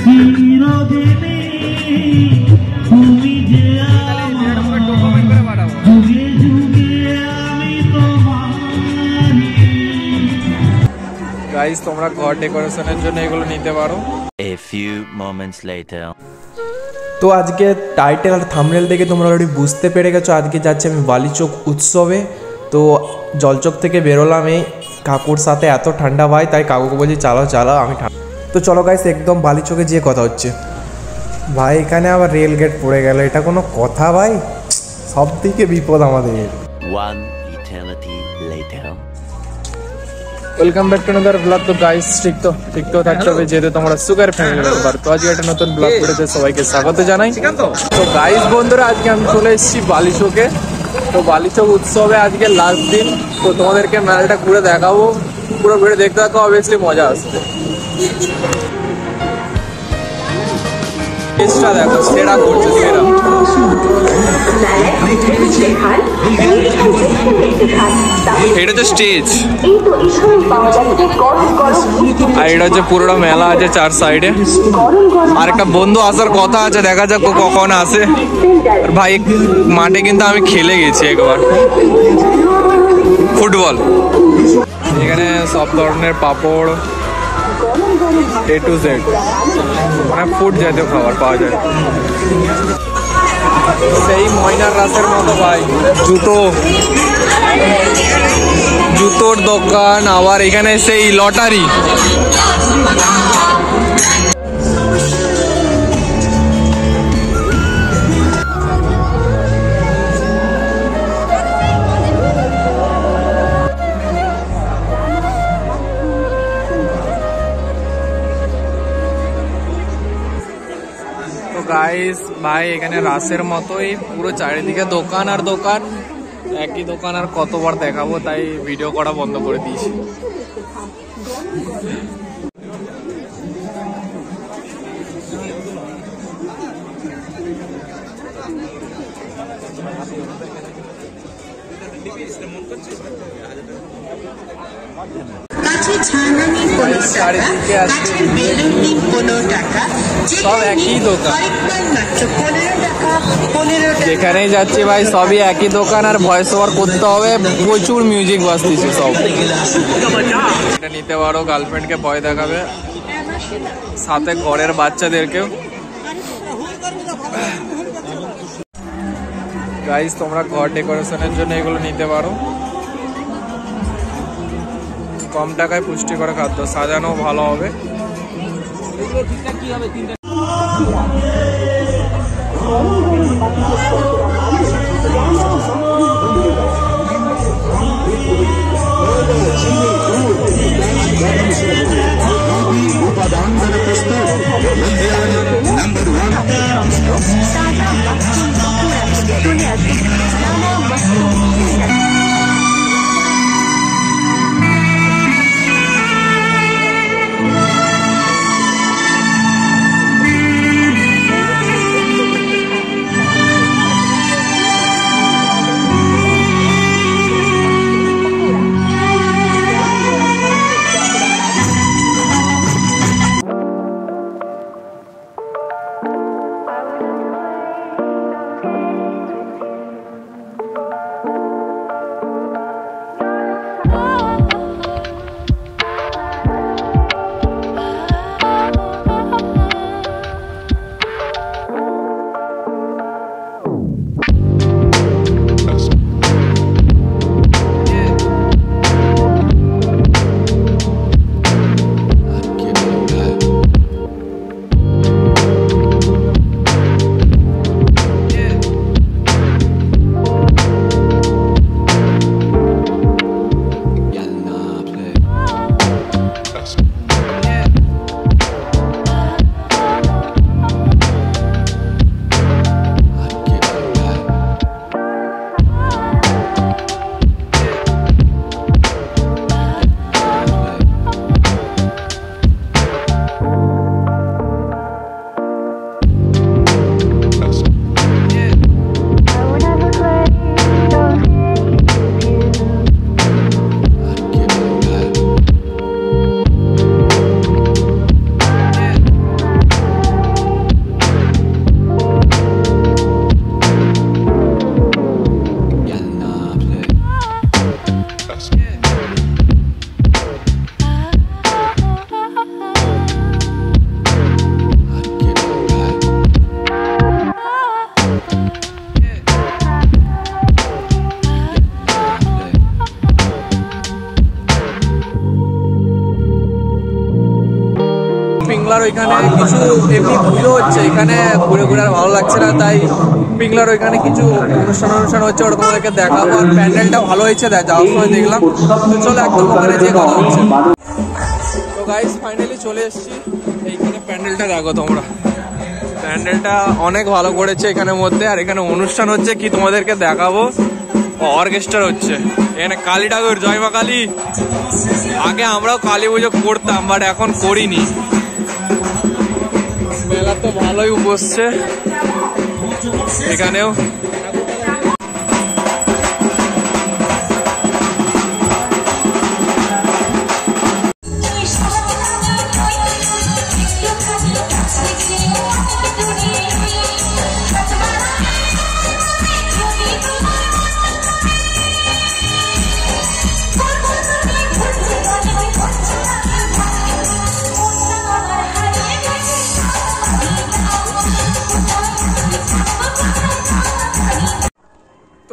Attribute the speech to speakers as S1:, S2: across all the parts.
S1: চিরদিনই তুমি যে যুগে যুগে আমি
S2: গাইস তোমরা ঘর ডেকোরেশনের জন্য এগুলো নিতে পারো
S3: A few moments later.
S4: তো আজকে টাইটেল আর থামনেল দেখে তোমরা অলরেডি বুঝতে পেরে গেছো আজকে যাচ্ছি আমি বালিচোক উৎসবে তো জলচক থেকে বেরোলাম এই কাকুর সাথে এত ঠান্ডা ভাই তাই কাকুকে বলছি চালাও চালাও আমি ঠান্ডা তো চলো গাইস একদম বালিচোকে যেয়ে কথা হচ্ছে। ভাই এখানে আবার রেল গেট পড়ে গেল এটা কোনো কথা ভাই? সব থেকে বিপদ আমাদের।
S3: One eternity
S2: welcome back to another blog তো গাইস ঠিক তো? ঠিক তো থাকতে হবে যেহেতু তোমরা সুগার ফ্যামিলি মেম্বার তো আজকে একটা নতুন ব্লগ ভিডিওতে সবাইকে স্বাগত জানাই। তো গাইস বন্ধুরা আজকে আমি চলে এসেছি বালিচকে তো বালিচক উৎসবে আজকে লাস্ট দিন তো তোমাদেরকে মেলাটা ঘুরে দেখাবো। পুরো ভিডিও দেখতে থাকো অবভিয়াসলি মজা আসবে। স্টেজটা দেখো, সেরা করছে, সেরা। এটা হচ্ছে স্টেজ আর এটা হচ্ছে পুরোটা মেলা আছে চার সাইডে। আর একটা বন্ধু আসার কথা আছে, দেখা যাক কখন আসে। ভাই, মাঠে কিন্তু আমি খেলে গেছি একবার। ফুটবল। এখানে সব ধরনের পাপড় এ টু জেড মানে ফুড জাতীয় খাবার পাওয়া যায়। সেই ময়নার রাসের মতো ভাই। জুতো। জুতোর দোকান আবার এখানে সেই লটারি। গাইস ভাই, এখানে রাসের মতোই পুরো চারিদিকে দোকান আর দোকান। একই দোকান আর কতবার দেখাবো, তাই ভিডিও করা বন্ধ করে দিয়েছি।
S5: কাঠের ছানানি পনেরো টাকা কাঠের বেলুন ডিম পনেরো টাকা
S2: সব একই দোকান।
S5: মাত্র পনেরো টাকা পনেরো টাকা।
S2: যেখানেই যাচ্ছি ভাই সবই একই দোকান আর ভয়েস ওভার করতে হবে। প্রচুর মিউজিক বাজতেছে সব। এটা নিতে পারো গার্লফ্রেন্ডকে ভয় দেখাবে। সাথে ঘরের বাচ্চাদেরকেও। গাইস তোমরা ঘর ডেকোরেশনের জন্য এগুলো নিতে পারো। কম টাকায় পুষ্টিকর খাদ্য সাজানো ভালো হবে। কি হবে? ওইখানে কিছু এমনি পুজো হচ্ছে, এখানে ঘুরে ঘুরে আর ভালো লাগছে না, তাই পিংলার ওইখানে কিছু অনুষ্ঠান অনুষ্ঠান হচ্ছে ওটা তোমাদেরকে দেখাবো, আর প্যান্ডেলটা ভালো হয়েছে যাওয়ার সময় দেখলাম। চলো একদম ওখানে যে কথা হচ্ছে তো গাইস ফাইনালি চলে এসেছি, এইখানে প্যান্ডেলটা দেখো তোমরা। প্যান্ডেলটা অনেক ভালো করেছে এখানে মধ্যে, আর এখানে অনুষ্ঠান হচ্ছে কি তোমাদেরকে দেখাবো। অর্কেস্ট্রা হচ্ছে। এখানে কালী ঠাকুর, জয় মা কালী। আগে আমরাও কালী পুজো করতাম বাট এখন করিনি। মেলা তো ভালোই বসছে এখানেও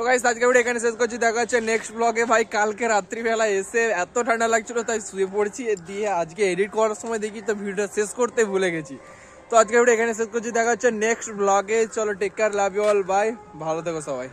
S2: গাইস আজকে ভিডিও এখানে শেষ করছি। দেখা হচ্ছে নেক্সট ব্লগে ভাই, কালকে রাত্রিবেলা এসে এত ঠান্ডা লাগছিল, তাই শুয়ে পড়ছি। দিয়ে আজকে এডিট করার সময় দেখি তো ভিডিওটা শেষ করতে ভুলে গেছি। তো আজকে ভিডিও এখানে শেষ করছি। দেখা হচ্ছে নেক্সট ব্লগে চলো take care love you all bye ভালো থেকো সবাই।